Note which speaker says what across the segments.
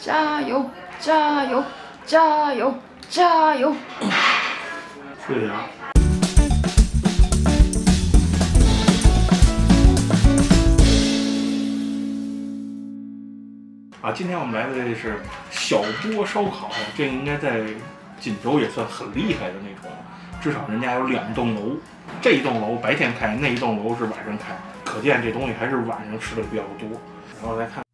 Speaker 1: 加油，加油，加油，加油！
Speaker 2: 对呀。啊，今天我们来的这是小锅烧烤，这应该在锦州也算很厉害的那种，至少人家有两栋楼，这一栋楼白天开，那一栋楼是晚上开，可见这东西还是晚上吃的比较多。然后来看。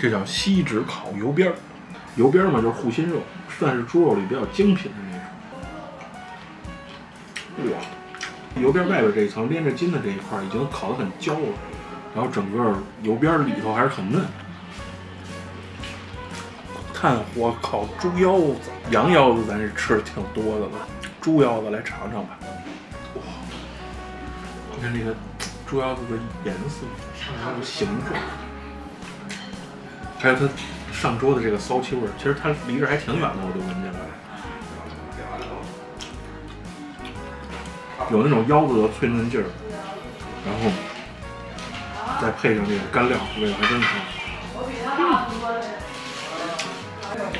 Speaker 2: 这叫锡纸烤油边儿，油边儿嘛就是护心肉，算是猪肉里比较精品的那种。哇，油边外边这一层连着筋的这一块已经烤得很焦了，然后整个油边里头还是很嫩。炭火烤猪腰子，羊腰子咱是吃的挺多的了，猪腰子来尝尝吧。哇，你看这个猪腰子的颜色。还有形状，还有它上桌的这个骚气味儿，其实它离这还挺远的，我就闻见了。有那种腰子的脆嫩劲儿，然后再配上这个干料，味道还真好。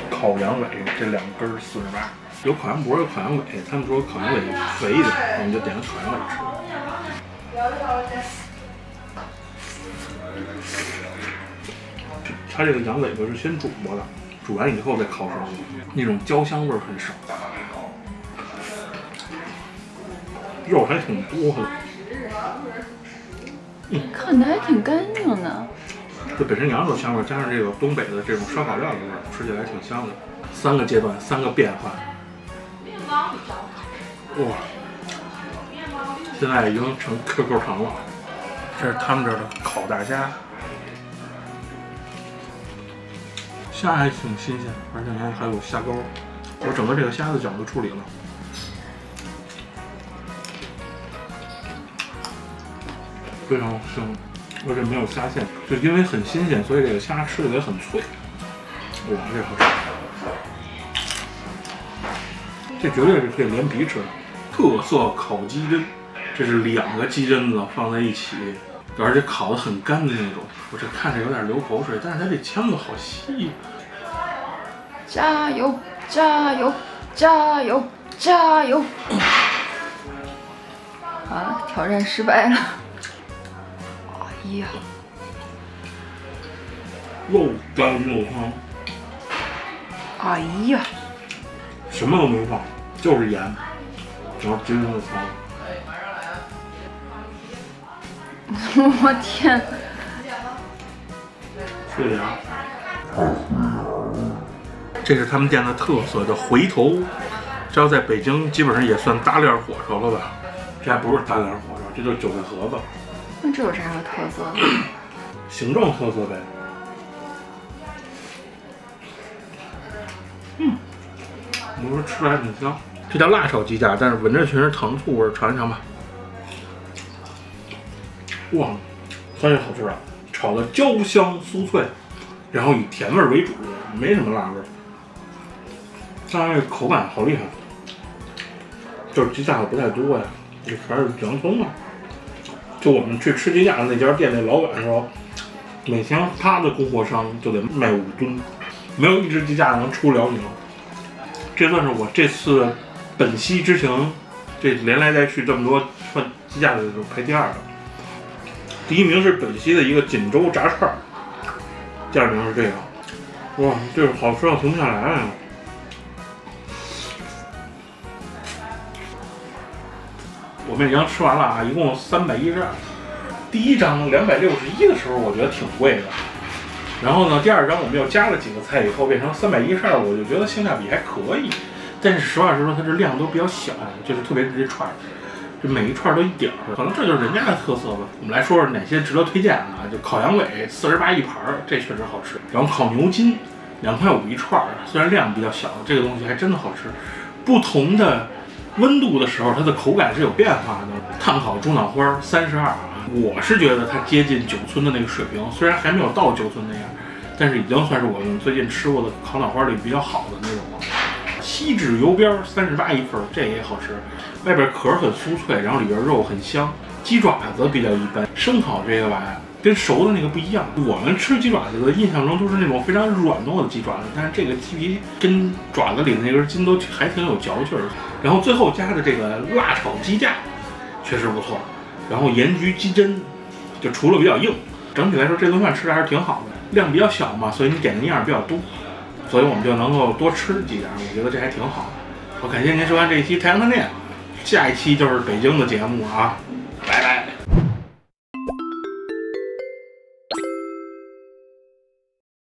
Speaker 2: 烤羊尾这两根四十八，有烤羊脖，有烤羊尾。他们说烤羊尾肥一点，我们就点个烤羊尾吃。它这个羊尾巴是先煮过的，煮完以后再烤熟，那种焦香味儿很少，肉还挺多的。
Speaker 1: 嗯，看着还挺干净的。
Speaker 2: 这本身羊肉香味加上这个东北的这种烧烤料的味儿，吃起来挺香的。三个阶段，三个变化。哇，现在已经成 QQ 糖了。这是他们这儿的烤大虾。虾还挺新鲜，而且还还有虾膏，我整个这个虾的饺子处理了，非常香，而且没有虾线，就因为很新鲜，所以这个虾吃的也很脆。哇，这好吃，这绝对是可以连皮吃的。特色烤鸡胗，这是两个鸡胗子放在一起。而且烤的很干的那种，我这看着有点流口水，但是它这腔子好细。
Speaker 1: 加油，加油，加油，加油！好了，挑战失败了。哎呀，
Speaker 2: 又干又汤。
Speaker 1: 哎呀，
Speaker 2: 什么都没放，就是盐，然后金的汤。
Speaker 1: 我天！
Speaker 2: 对呀，这是他们店的特色，叫回头。这要在北京，基本上也算大脸火烧了吧？这还不是大脸火烧，这就是韭菜盒子。
Speaker 1: 那这有啥特色？
Speaker 2: 形状特色呗。嗯，我说吃的还挺香。这叫辣炒鸡架，但是闻着全是糖醋味儿，尝一尝吧。哇，算是好吃啊！炒的焦香酥脆，然后以甜味为主，没什么辣味儿。当然这口感好厉害，就是鸡架的不太多呀，这全是洋葱啊。就我们去吃鸡架的那家店那老板说，每天他的供货商就得卖五吨，没有一只鸡架能出辽宁。这算是我这次本溪之行，这连来带去这么多串鸡架的时候排第二个。第一名是本溪的一个锦州炸串儿，第二名是这个。哇，这个好吃到停不下来啊！我们已经吃完了啊，一共三百一十二。第一张两百六十一的时候，我觉得挺贵的。然后呢，第二张我们又加了几个菜以后，变成三百一十二，我就觉得性价比还可以。但是实话实说，它这量都比较小，就是特别是这串儿，这每一串都一点儿，可能这就是人家的特色吧。我们来说说哪些值得推荐啊？就烤羊尾四十八一盘儿，这确实好吃。然后烤牛筋两块五一串儿，虽然量比较小，这个东西还真的好吃。不同的温度的时候，它的口感是有变化的。炭烤猪脑花三十二，我是觉得它接近九村的那个水平，虽然还没有到九村那样，但是已经算是我们最近吃过的烤脑花里比较好的那种了。锡纸油边三十八一份，这也好吃，外边壳很酥脆，然后里边肉很香。鸡爪子比较一般，生烤这个吧，跟熟的那个不一样。我们吃鸡爪子的印象中都是那种非常软糯的鸡爪子，但是这个鸡皮跟爪子里的那根筋都还挺有嚼劲儿。然后最后加的这个辣炒鸡架确实不错，然后盐焗鸡胗就除了比较硬，整体来说这顿饭吃的还是挺好的。量比较小嘛，所以你点的样比较多，所以我们就能够多吃几点，我觉得这还挺好的。好，感谢您收看这一期太阳饭店，下一期就是北京的节目啊，